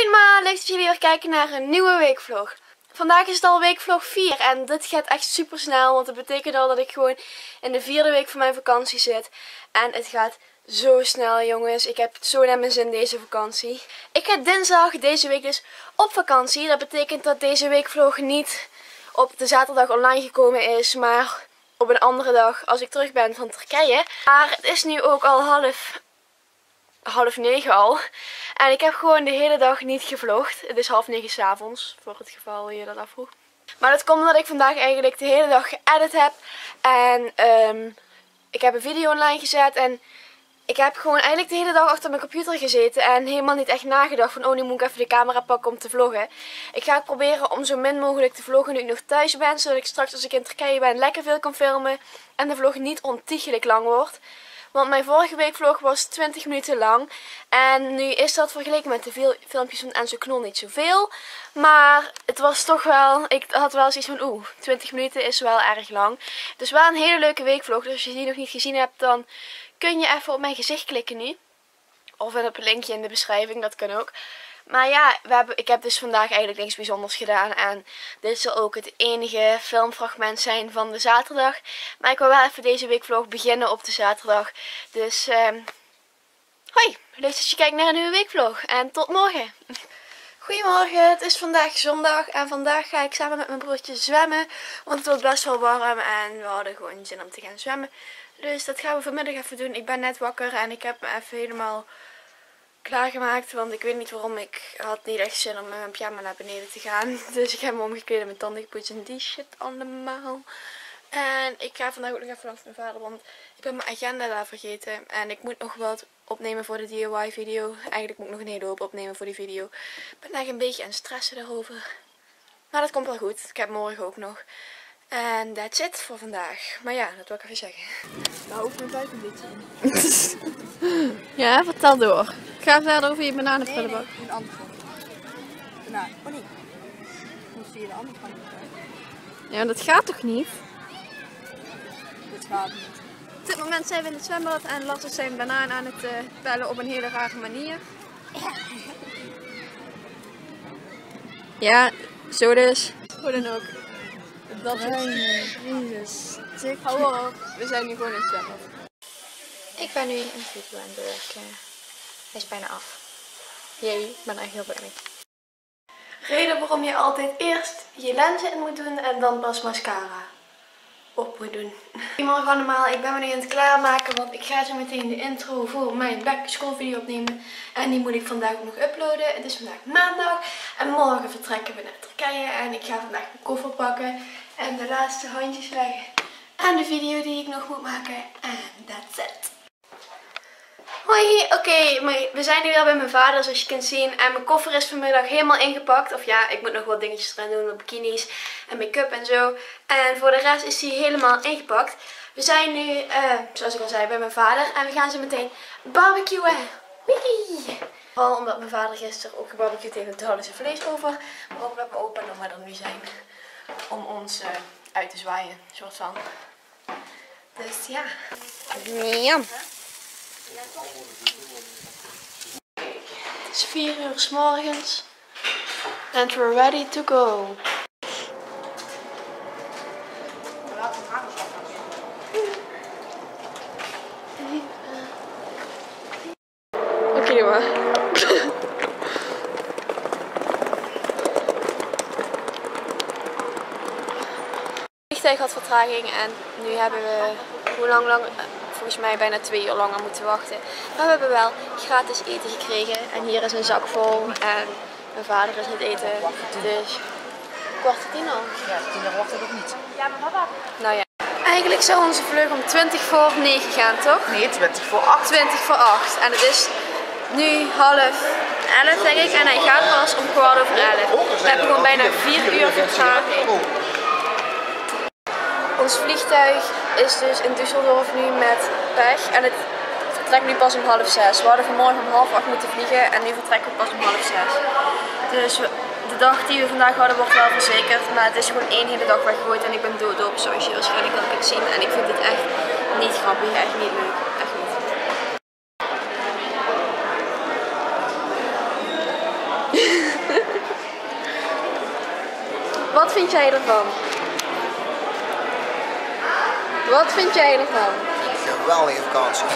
Hoi leuk dat jullie weer kijken naar een nieuwe weekvlog. Vandaag is het al weekvlog 4 en dit gaat echt super snel, want dat betekent al dat ik gewoon in de vierde week van mijn vakantie zit. En het gaat zo snel jongens, ik heb zo naar mijn zin deze vakantie. Ik ga dinsdag deze week dus op vakantie, dat betekent dat deze weekvlog niet op de zaterdag online gekomen is, maar op een andere dag als ik terug ben van Turkije. Maar het is nu ook al half half negen al. En ik heb gewoon de hele dag niet gevlogd. Het is half negen s'avonds, voor het geval je dat afvroeg. Maar dat komt omdat ik vandaag eigenlijk de hele dag geëdit heb. En um, ik heb een video online gezet en ik heb gewoon eigenlijk de hele dag achter mijn computer gezeten en helemaal niet echt nagedacht van oh nu moet ik even de camera pakken om te vloggen. Ik ga proberen om zo min mogelijk te vloggen nu ik nog thuis ben, zodat ik straks als ik in Turkije ben lekker veel kan filmen en de vlog niet ontiegelijk lang wordt. Want mijn vorige week vlog was 20 minuten lang. En nu is dat vergeleken met de filmpjes van Enzo Knol niet zoveel. Maar het was toch wel, ik had wel zoiets van oeh, 20 minuten is wel erg lang. Is wel een hele leuke weekvlog. Dus als je die nog niet gezien hebt, dan kun je even op mijn gezicht klikken nu. Of op een linkje in de beschrijving, dat kan ook. Maar ja, we hebben, ik heb dus vandaag eigenlijk niks bijzonders gedaan. En dit zal ook het enige filmfragment zijn van de zaterdag. Maar ik wil wel even deze weekvlog beginnen op de zaterdag. Dus um, hoi, leuk dat je kijkt naar een nieuwe weekvlog. En tot morgen. Goedemorgen, het is vandaag zondag en vandaag ga ik samen met mijn broertje zwemmen. Want het wordt best wel warm en we hadden gewoon zin om te gaan zwemmen. Dus dat gaan we vanmiddag even doen. Ik ben net wakker en ik heb me even helemaal klaargemaakt. Want ik weet niet waarom. Ik had niet echt zin om met mijn pyjama naar beneden te gaan. Dus ik heb me omgekleed en mijn tanden gepoetst en die shit allemaal. En ik ga vandaag ook nog even langs mijn vader. Want ik ben mijn agenda daar vergeten. En ik moet nog wat opnemen voor de DIY video. Eigenlijk moet ik nog een hele hoop opnemen voor die video. Ik ben eigenlijk een beetje aan het stressen daarover. Maar dat komt wel goed. Ik heb morgen ook nog. En that's it voor vandaag. Maar ja, dat wil ik even zeggen. Nou, ook mijn buik een beetje ja, vertel door. Ga verder over je bananenprullenbak. Nee, nee, een andere Banaan. Oh nee. Moest je de andere kant Ja, dat gaat toch niet? Dit gaat niet. Op dit moment zijn we in het zwembad en Lasse zijn banaan aan het uh, pellen op een hele rare manier. Ja, zo dus. Hoe dan ook. Dat is... Jezus. Hou op. We zijn nu gewoon in het zwembad. Ik ben nu een video aan het werken. Hij is bijna af. Jee, ik ben echt heel blij mee. Reden waarom je altijd eerst je lenzen in moet doen en dan pas mascara op moet doen. Goedemorgen allemaal, ik ben me nu aan het klaarmaken, want ik ga zo meteen de intro voor mijn back school video opnemen. En die moet ik vandaag ook nog uploaden. Het is vandaag maandag en morgen vertrekken we naar Turkije en ik ga vandaag mijn koffer pakken en de laatste handjes leggen aan de video die ik nog moet maken. En that's it. Hoi, oké, we zijn nu weer bij mijn vader zoals je kunt zien. En mijn koffer is vanmiddag helemaal ingepakt. Of ja, ik moet nog wat dingetjes eraan doen, bikinis en make-up en zo. En voor de rest is hij helemaal ingepakt. We zijn nu, uh, zoals ik al zei, bij mijn vader. En we gaan zo meteen barbecuen. Wee! Vooral omdat mijn vader gisteren ook gebarbecued heeft het houden vlees over. Maar ook dat mijn opa nog maar er nu zijn. Om ons uh, uit te zwaaien, soort van. Dus ja. Ja. Het is 4 uur s morgens. And we're ready to go. Oké, okay, maar. Het vliegtuig had vertraging en nu hebben we hoe lang lang volgens mij bijna twee uur langer moeten wachten. Maar we hebben wel gratis eten gekregen. En hier is een zak vol. En mijn vader is het eten. Dus kwart tien al. Ja, tien uur wacht ik ook niet. Ja, maar papa. Nou ja. Eigenlijk zou onze vlucht om 20 voor 9 gaan, toch? Nee, 20 voor 8. 20 voor 8. En het is nu half 11 denk ik. En hij gaat pas om kwart over 11. We hebben gewoon bijna 4 uur vertraging. Ons vliegtuig is dus in Düsseldorf nu met pech en het vertrekt nu pas om half zes. We hadden vanmorgen om half acht moeten vliegen en nu vertrekken we pas om half zes. Dus de dag die we vandaag hadden wordt wel verzekerd, maar het is gewoon één hele dag weggegooid en ik ben doodop zoals je waarschijnlijk al kunt zien. En ik vind dit echt niet grappig, echt niet leuk. Echt niet. Wat vind jij ervan? Wat vind jij ervan? Geweldige vakantie.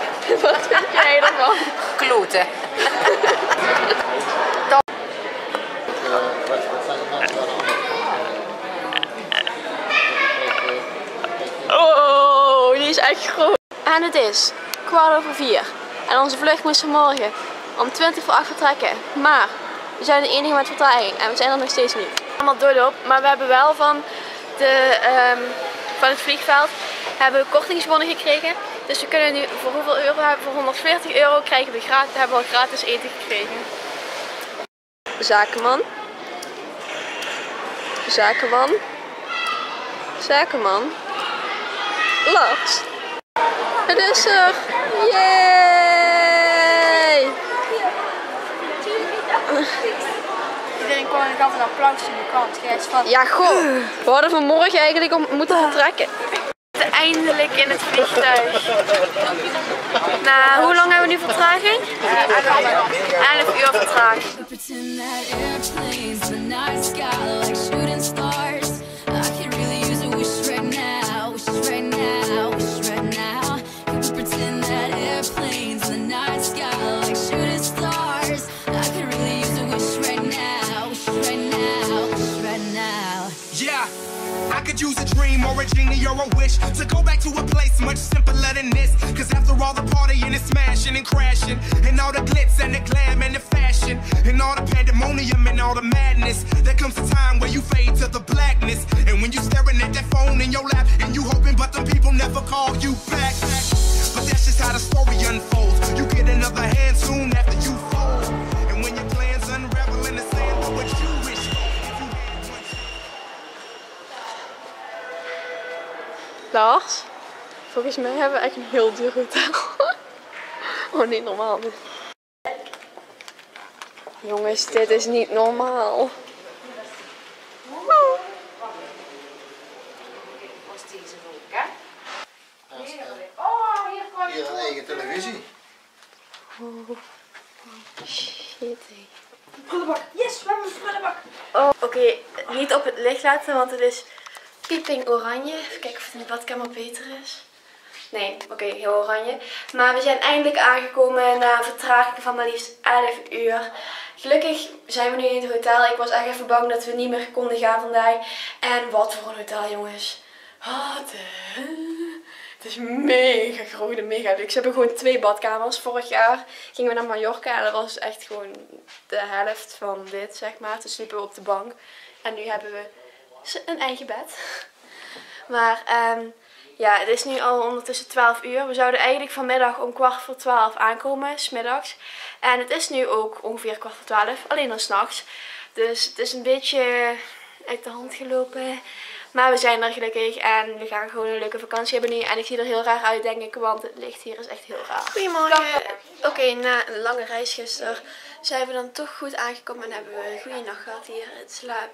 Wat vind jij ervan? Kloten. Oh, die is echt groot. En het is kwart over vier. En onze vlucht moest vanmorgen om 20 voor 8 vertrekken. Maar we zijn de enige met vertraging en we zijn er nog steeds niet. Allemaal doodop, maar we hebben wel van, de, ehm, van het vliegveld hebben we kortingsbonnen gekregen. Dus we kunnen nu voor hoeveel euro hebben? Voor 140 euro krijgen we gratis, hebben we al gratis eten gekregen. Zakenman. Zakenman. Zakenman. Lars. Het is er. Yay! Iedereen kwam en gaf een applaus in de kant. Gijs van... Ja, goh. We hadden vanmorgen eigenlijk om moeten vertrekken. Eindelijk in het vliegtuig. Nou, hoe lang hebben we nu vertraging? 11 uur vertraging. A wish to go back to a place much simpler than this. Cause after all the partying and smashing and crashing, and all the glitz and the glam and the fashion, and all the pandemonium and all the madness, there comes a time where you fade to the blackness. And when you're staring at that phone in your lap, and you hoping but the people never call you back. But that's just how the story unfolds. You get another hand soon after you fold. Lars, volgens mij hebben we echt een heel duur hotel. oh, niet normaal. Jongens, dit is niet normaal. Hier een eigen televisie. Shit, hé. Prullenbak. Yes, we hebben een prullenbak. Oh, oké. Niet op het licht laten, want het is pieping oranje. Even kijken of het in de badkamer beter is. Nee, oké, heel oranje. Maar we zijn eindelijk aangekomen na een vertraging van maar liefst 11 uur. Gelukkig zijn we nu in het hotel. Ik was echt even bang dat we niet meer konden gaan vandaag. En wat voor een hotel, jongens. Wat een... Het is mega groot en mega luxe. We hebben gewoon twee badkamers. Vorig jaar gingen we naar Mallorca en dat was echt gewoon de helft van dit, zeg maar. Toen sliepen we op de bank. En nu hebben we een eigen bed. Maar ehm, ja, het is nu al ondertussen 12 uur. We zouden eigenlijk vanmiddag om kwart voor 12 aankomen, smiddags. En het is nu ook ongeveer kwart voor 12, alleen dan s'nachts. Dus het is een beetje uit de hand gelopen. Maar we zijn er gelukkig en we gaan gewoon een leuke vakantie hebben nu. En ik zie er heel raar uit, denk ik, want het licht hier is echt heel raar. Goedemorgen. Oké, na een lange reis gisteren zijn we dan toch goed aangekomen en hebben we een goede nacht gehad hier. Het slaapt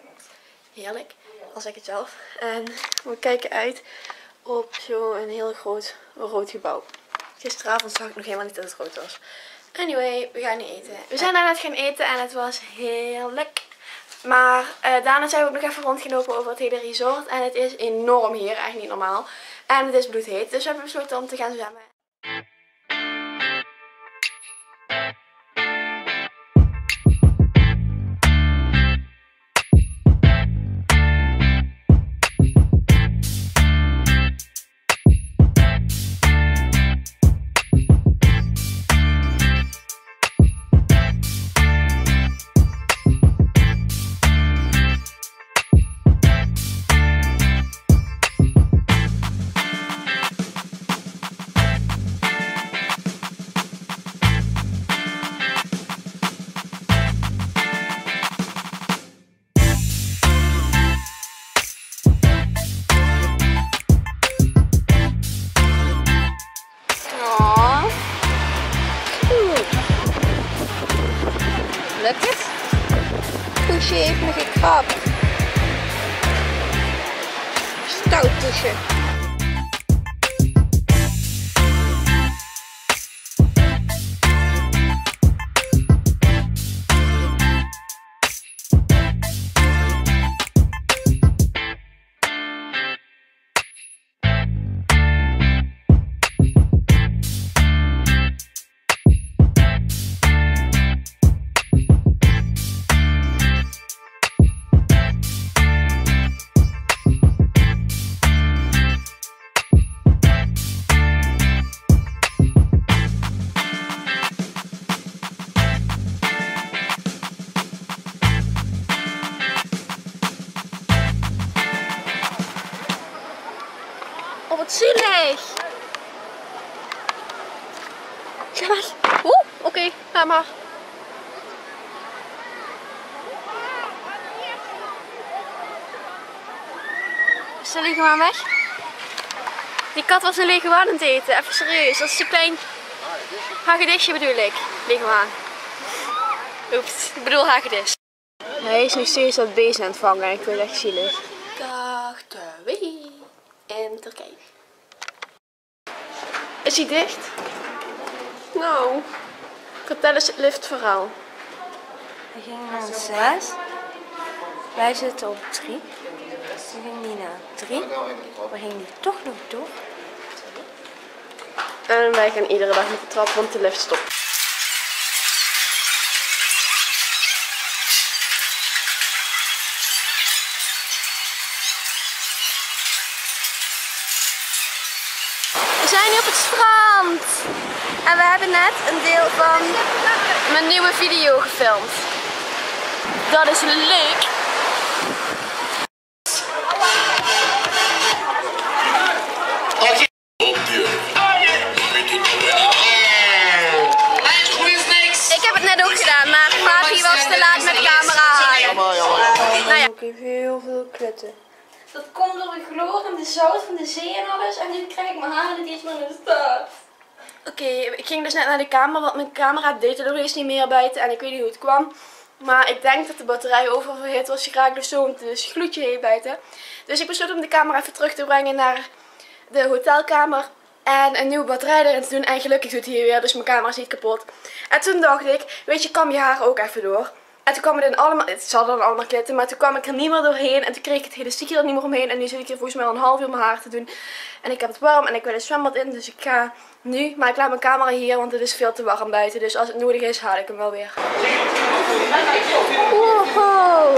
heerlijk, al zeg ik het zelf. En we kijken uit op zo'n heel groot rood gebouw. Gisteravond zag ik nog helemaal niet dat het rood was. Anyway, we gaan nu eten. We zijn daarnet gaan eten en het was heerlijk. Maar eh, daarna zijn we ook nog even rondgelopen over het hele resort. En het is enorm hier, echt niet normaal. En het is bloedheet, dus we hebben besloten om te gaan zwemmen. Zielig. Ga maar. Oeh, oké, ga maar. Is de leguaan weg? Die kat was een leguaan aan het eten. Even serieus, dat is een klein hagedisje bedoel ik. Leguaan. Oeps, ik bedoel hagedis. Hij is nog steeds dat beest aan het vangen en ik vind het echt zielig. Dag twee in Turkije. Is hij dicht? Nou, vertel eens het liftverhaal. Hij ging naar 6. Wij zitten op 3. Toen ging hij naar 3. Maar ging hij toch nog door. En wij gaan iedere dag met de trap, want de lift stopt. We zijn nu op het strand. En we hebben net een deel van mijn nieuwe video gefilmd. Dat is leuk. Ik heb het net ook gedaan, maar Papi was te laat met camera halen. Nou ja. Ik heb heel veel klutten. Dat komt door het chloor en de zout van de zee en alles. En nu krijg ik mijn haren niet eens meer in de staat. Oké, ik ging dus net naar de kamer, want mijn camera deed er eens niet meer buiten. En ik weet niet hoe het kwam. Maar ik denk dat de batterij oververhit was geraakt dus zo want het is gloedje heet buiten. Dus ik besloot om de camera even terug te brengen naar de hotelkamer. En een nieuwe batterij erin te doen. En gelukkig doet hij weer, dus mijn camera is niet kapot. En toen dacht ik, weet je, kam je haar ook even door. En toen kwam het in allemaal, het zat dan allemaal klitten, maar toen kwam ik er niet meer doorheen. En toen kreeg ik het hele stiekje er niet meer omheen. En nu zit ik hier volgens mij al een half uur mijn haar te doen. En ik heb het warm en ik wil het zwembad in, dus ik ga nu. Maar ik laat mijn camera hier, want het is veel te warm buiten. Dus als het nodig is, haal ik hem wel weer. Wow.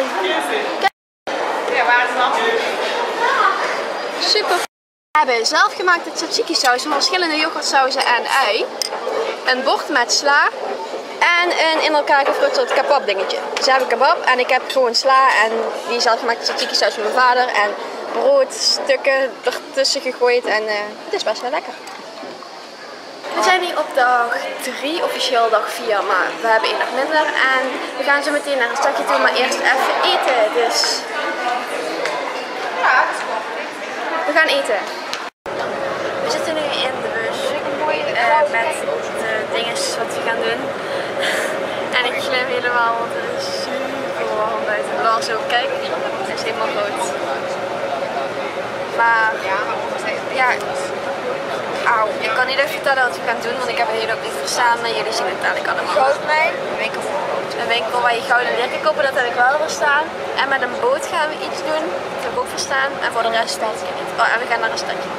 Super. We hebben zelfgemaakte tzatziki saus van verschillende yoghurtsauzen en ui. Een bord met sla. En een in elkaar gefrutseld kebab dingetje. Dus we hebben kebab en ik heb gewoon sla en die zelfgemaakte tzatziki saus van mijn vader. En broodstukken ertussen gegooid en eh, het is best wel lekker. We zijn nu op dag 3, officieel dag 4, maar we hebben één dag minder. En we gaan zo meteen naar een stadje toe, maar eerst even eten. Dus we gaan eten. We zitten nu in de bus eh, met de dingen wat we gaan doen. en ik glim helemaal, want het is super warm ook, kijk, het is helemaal rood. Maar ja, auw, ik kan niet even vertellen wat we gaan doen, want ik heb het hier ook niet verstaan, maar jullie zien het dadelijk allemaal. Goudmijn, winkel Een winkel waar je gouden lekker kopen, dat heb ik wel verstaan. En met een boot gaan we iets doen, dat heb ik ook verstaan. En voor de rest weet ik niet. Oh, en we gaan naar een stadje.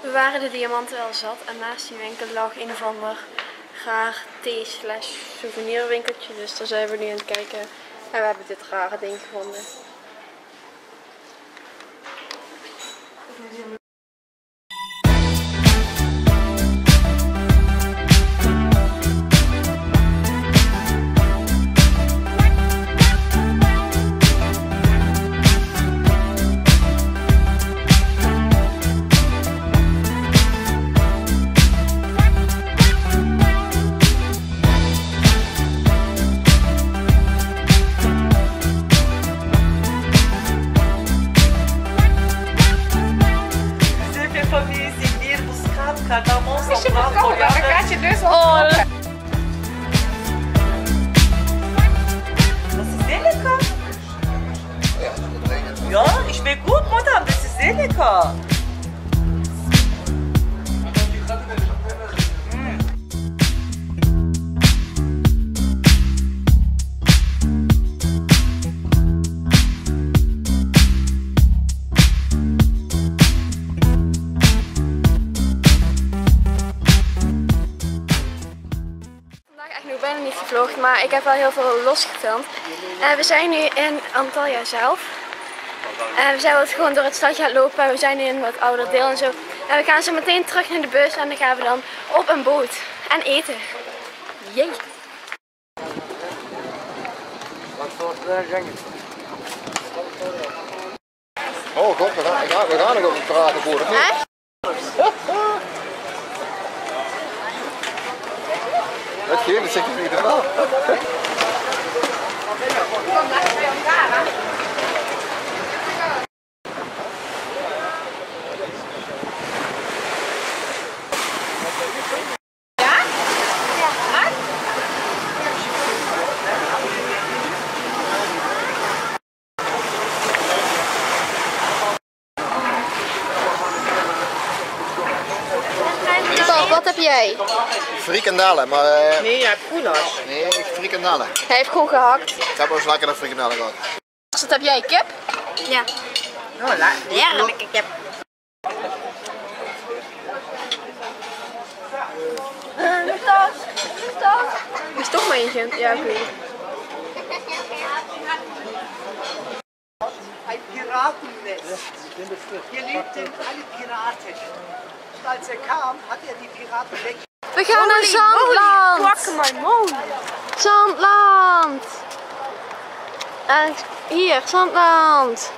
We waren de diamanten wel zat en naast die winkel lag een of ander raar thee slash souvenirwinkeltje. Dus daar zijn we nu aan het kijken. En we hebben dit rare ding gevonden. Ik heb wel heel veel losgefilmd. En we zijn nu in Antalya zelf. En we zijn wat gewoon door het stadje aan het lopen. en We zijn nu in een wat ouder deel en zo. En we gaan zo meteen terug naar de bus en dan gaan we dan op een boot. en eten. Jee. Oh god, we gaan, we gaan, we gaan nog over praten voor of niet? Hè? Het geeft zich niet wel. Top, wat heb jij? Frikandellen, maar eh, Nee, je hebt goulash. nee, frikandellen. Hij heeft gewoon gehakt. Ik heb wel eens lekker naar frikandellen gehad. Wat heb jij? Kip? Ja. Nou, la- heerlijk. Ik heb Is toch maar eentje. Ja, oké. ein Piratennest. Hier lebten alle Piraten. Als er kam, hat er die Piraten weg. We gaan naar Zandland. my moon. Zandland. En hier, Zandland.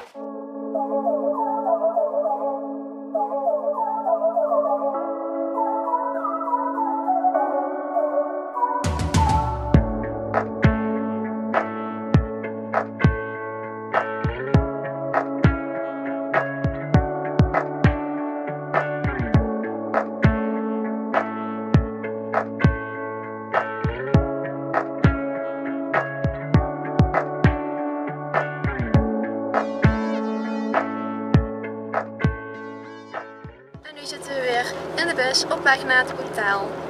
Bus op weg naar het hotel.